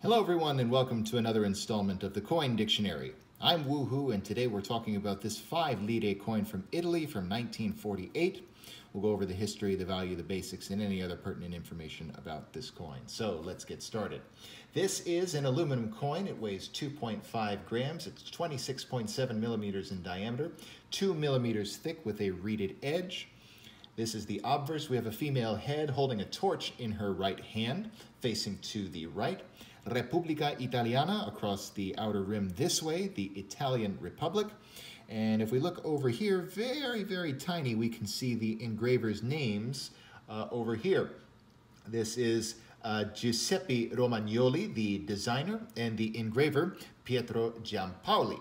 Hello everyone and welcome to another installment of the Coin Dictionary. I'm WooWho and today we're talking about this 5 lire coin from Italy from 1948. We'll go over the history, the value, the basics, and any other pertinent information about this coin. So let's get started. This is an aluminum coin. It weighs 2.5 grams. It's 26.7 millimeters in diameter, 2 millimeters thick with a reeded edge. This is the obverse. We have a female head holding a torch in her right hand, facing to the right. Repubblica Italiana across the outer rim this way, the Italian Republic. And if we look over here, very, very tiny, we can see the engraver's names uh, over here. This is uh, Giuseppe Romagnoli, the designer, and the engraver, Pietro Giampaoli.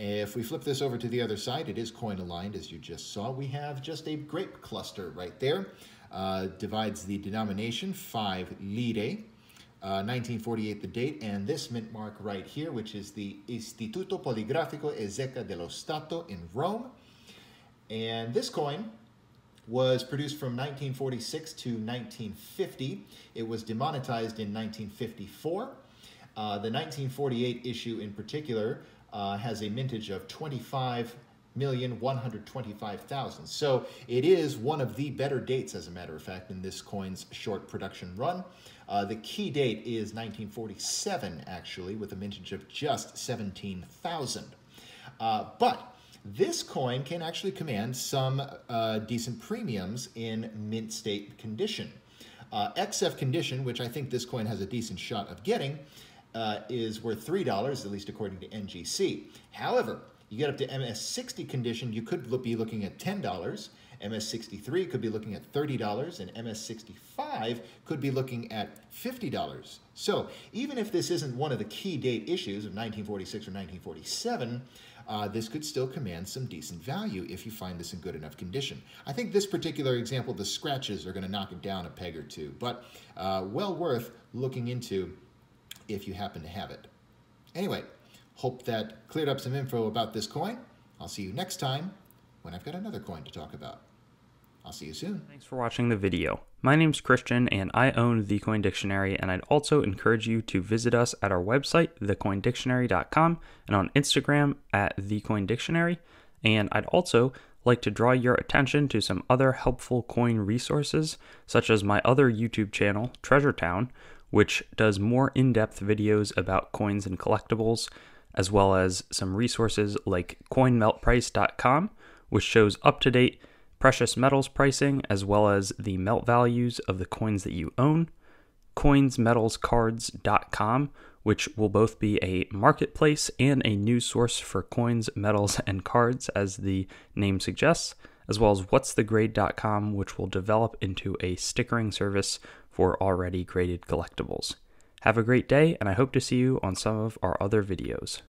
If we flip this over to the other side, it is coin aligned, as you just saw. We have just a grape cluster right there. Uh, divides the denomination, 5 lire. 1948 uh, the date, and this mint mark right here, which is the Istituto Poligrafico e Zecca dello Stato in Rome. And this coin was produced from 1946 to 1950. It was demonetized in 1954. Uh, the 1948 issue in particular uh, has a mintage of 25 million one hundred twenty-five thousand. So it is one of the better dates, as a matter of fact, in this coin's short production run. Uh, the key date is 1947, actually, with a mintage of just 17,000. Uh, but this coin can actually command some uh, decent premiums in mint state condition. Uh, XF condition, which I think this coin has a decent shot of getting, uh, is worth $3, at least according to NGC. However, you get up to MS60 condition, you could be looking at $10. MS63 could be looking at $30, and MS65 could be looking at $50. So even if this isn't one of the key date issues of 1946 or 1947, uh, this could still command some decent value if you find this in good enough condition. I think this particular example, the scratches are going to knock it down a peg or two, but uh, well worth looking into if you happen to have it. Anyway, Hope that cleared up some info about this coin. I'll see you next time when I've got another coin to talk about. I'll see you soon. Thanks for watching the video. My name's Christian and I own The Coin Dictionary and I'd also encourage you to visit us at our website, thecoindictionary.com and on Instagram at thecoindictionary. And I'd also like to draw your attention to some other helpful coin resources, such as my other YouTube channel, Treasure Town, which does more in-depth videos about coins and collectibles, as well as some resources like coinmeltprice.com, which shows up to date precious metals pricing as well as the melt values of the coins that you own, coinsmetalscards.com, which will both be a marketplace and a news source for coins, metals, and cards, as the name suggests, as well as whatsthegrade.com, which will develop into a stickering service for already graded collectibles. Have a great day, and I hope to see you on some of our other videos.